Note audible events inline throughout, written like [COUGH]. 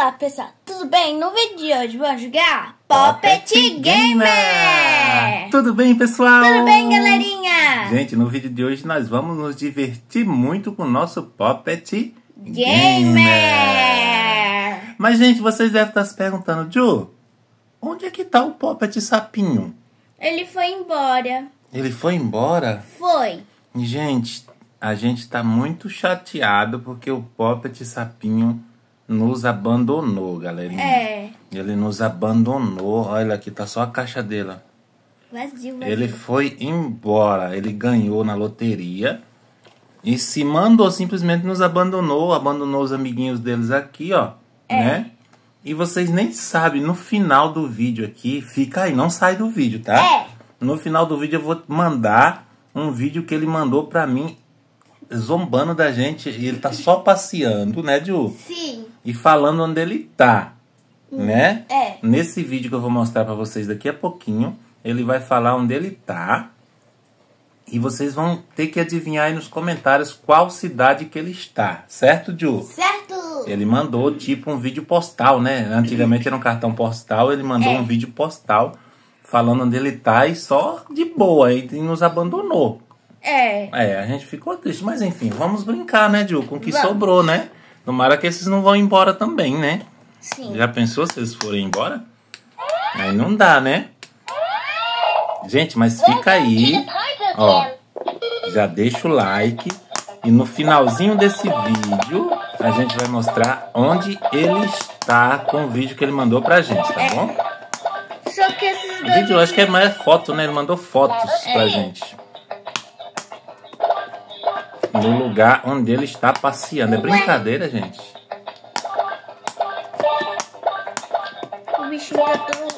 Olá pessoal, tudo bem? No vídeo de hoje vamos jogar Poppet Gamer! Tudo bem, pessoal? Tudo bem, galerinha? Gente, no vídeo de hoje nós vamos nos divertir muito com o nosso Poppet Gamer! Gamer. Mas, gente, vocês devem estar se perguntando, Ju, onde é que tá o Poppet Sapinho? Ele foi embora. Ele foi embora? Foi. Gente, a gente tá muito chateado porque o Poppet Sapinho nos abandonou, galerinha. É. Ele nos abandonou. Olha aqui, tá só a caixa dele. Vazio, vazio. Ele foi embora. Ele ganhou na loteria. E se mandou, simplesmente nos abandonou. Abandonou os amiguinhos deles aqui, ó. É. Né? E vocês nem sabem, no final do vídeo aqui, fica aí, não sai do vídeo, tá? É. No final do vídeo eu vou mandar um vídeo que ele mandou pra mim, zombando da gente. E ele tá só passeando, né, Ju? Sim. E falando onde ele tá, né? é. Nesse vídeo que eu vou mostrar pra vocês daqui a pouquinho, ele vai falar onde ele tá. E vocês vão ter que adivinhar aí nos comentários qual cidade que ele está, certo, Ju? Certo. Ele mandou tipo um vídeo postal, né? Antigamente era um cartão postal, ele mandou É. um vídeo postal falando onde ele tá e só de boa, e nos abandonou. É. É, a gente ficou triste, mas enfim, vamos brincar, né, Ju? Com o que Vamos. sobrou, né? Tomara que esses não vão embora também, né? Sim. Já pensou se eles forem embora? Aí não dá, né? Gente, mas fica aí, ó, já deixa o like e no finalzinho desse vídeo a gente vai mostrar onde ele está com o vídeo que ele mandou pra gente, tá bom? Só que esses O dois. vídeo eu acho que é mais foto, né? Ele mandou fotos pra gente. No lugar onde ele está passeando. É brincadeira, gente. O bichinho tá todo.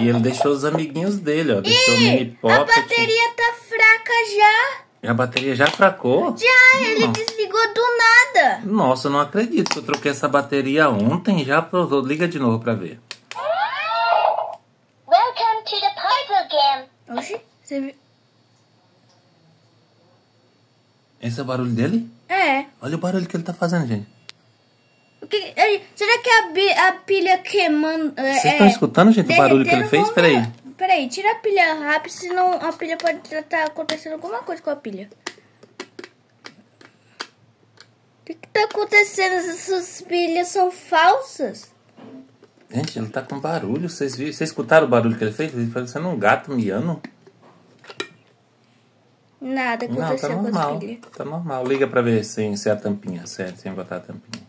E ele deixou os amiguinhos dele, ó. Deixou o mini A pocket. bateria tá fraca já. A bateria já fracou? Já, ele Não. desligou do nada. Nossa, eu não acredito que eu troquei essa bateria ontem. Já provou. Liga de novo pra ver. Welcome to the puzzle game. Oxi, você viu? Esse é o barulho dele? É. Olha o barulho que ele tá fazendo, gente. O que, é, será que a, a pilha queimando. É, Vocês estão escutando, gente, o barulho que ele fez? Peraí. Peraí, tira a pilha rápido, senão a pilha pode estar acontecendo alguma coisa com a pilha. O que, que tá acontecendo? Essas pilhas são falsas? Gente, ele tá com barulho. Vocês viram? Vocês escutaram o barulho que ele fez? Ele parecendo um gato miando. Nada Não, tá aconteceu com as normal. Tá normal. Liga pra ver sem, sem a tampinha, certo? Sem botar a tampinha.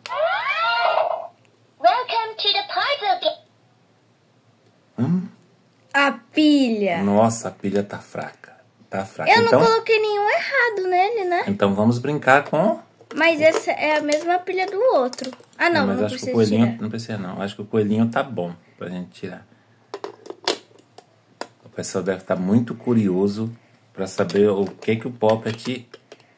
Welcome to the puzzle. Hum? A pilha. Nossa, a pilha tá fraca. Tá fraca. Eu então, não coloquei nenhum errado nele, né? então vamos brincar com. Mas essa é a mesma pilha do outro. Ah, não, mas não, acho que o coelhinho. tirar. Não precisa, não. Acho que o coelhinho tá bom pra gente tirar. O pessoal deve estar muito curioso pra saber o que que o Poppet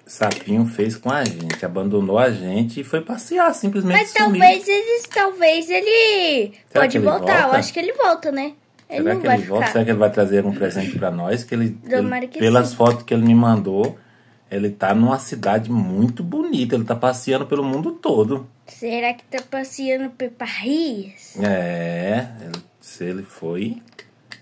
Sapinho fez com a gente. Abandonou a gente e foi passear, simplesmente Mas sumiu. talvez ele, talvez ele Será pode ele voltar. Eu volta? acho que ele volta, né? Ele Será não que ele volta? ficar. Será que ele vai trazer algum presente pra nós? Que ele, ele- que pelas sim. fotos que ele me mandou, ele tá numa cidade muito bonita. Ele tá passeando pelo mundo todo. Será que tá passeando por Paris? É, ele- se ele foi,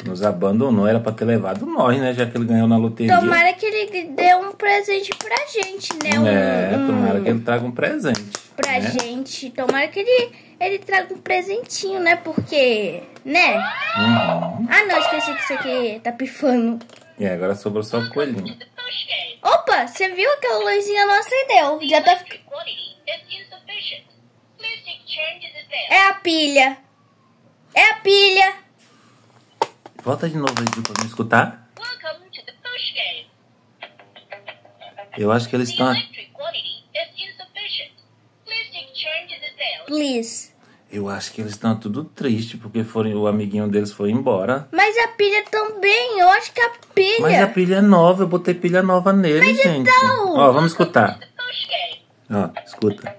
nos abandonou. Era pra ter levado nós, né? Já que ele ganhou na loteria. Tomara que ele dê um presente pra gente, né? Um, É, um- tomara que ele traga um presente. Pra né? gente. Tomara que ele, ele traga um presentinho, né? Porque, né? Uhum. Ah, não, esqueci que isso aqui tá pifando. E agora sobrou só o coelhinho. Opa, você viu aquela luzinha não acendeu? Já tá... É a pilha. É a pilha. Volta de novo aí Ju, pra me escutar. Welcome to the push game. Eu acho que eles estão. Please. Eu acho que eles estão tudo triste porque foram, o amiguinho deles foi embora. Mas a pilha também, eu acho que a pilha. Mas a pilha é nova, eu botei pilha nova nele, gente. então- Ó, vamos escutar. Ó, escuta.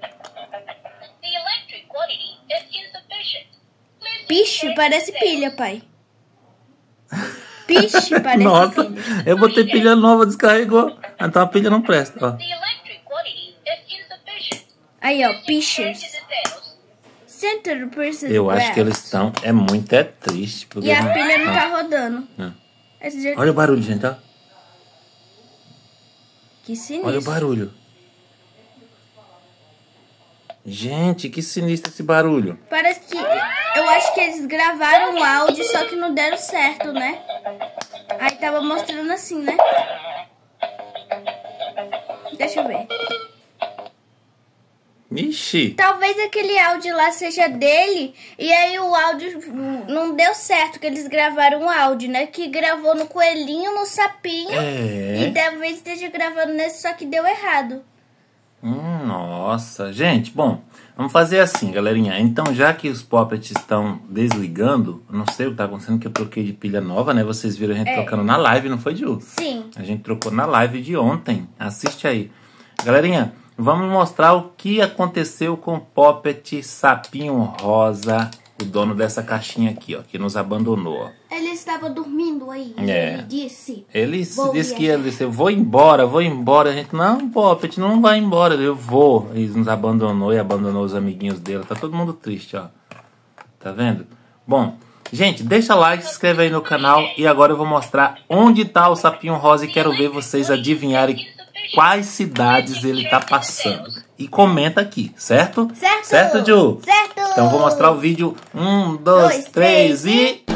To parece pilha, pai. Piche, [LAUGHS] parece Nossa, pilha. eu botei pilha nova, descarregou. Então a pilha não presta, ó. Aí, ó, the sale. 100% Eu acho que eles estão. É muito é triste. Porque E a pilha não tá rodando. ah. Jeito... Olha o barulho, gente, ó. Que sinistro. Olha o barulho. Gente, que sinistro esse barulho. Parece que. Eu acho que eles gravaram o áudio, só que não deram certo, né? Aí tava mostrando assim, né? Deixa eu ver. Ixi. Talvez aquele áudio lá seja dele e aí o áudio não deu certo que eles gravaram o áudio, né? Que gravou no coelhinho, no sapinho e É. talvez esteja gravando nesse, só que deu errado. Hum, nossa. Gente, bom, vamos fazer assim, galerinha. Então, já que os poppets estão desligando, não sei o que tá acontecendo, que eu troquei de pilha nova, né? Vocês viram a gente É. trocando na live, não foi, Ju? Sim. A gente trocou na live de ontem. Assiste aí. Galerinha, vamos mostrar o que aconteceu com o Poppet Sapinho Rosa, o dono dessa caixinha aqui, ó, que nos abandonou. ó. Ele estava dormindo aí. É. Ele disse. Ele disse que ele disse, eu vou embora, vou embora. A gente, não, Poppet, não vai embora. Eu vou. Ele nos abandonou e abandonou os amiguinhos dele. Tá todo mundo triste, ó. Tá vendo? Bom, gente, deixa like, se inscreve aí no canal. E agora eu vou mostrar onde tá o sapinho rosa e quero ver vocês adivinharem quais cidades ele tá passando. E comenta aqui, certo? Certo. Certo, Ju? Certo. Então vou mostrar o vídeo. Um, dois, Dois, três três e.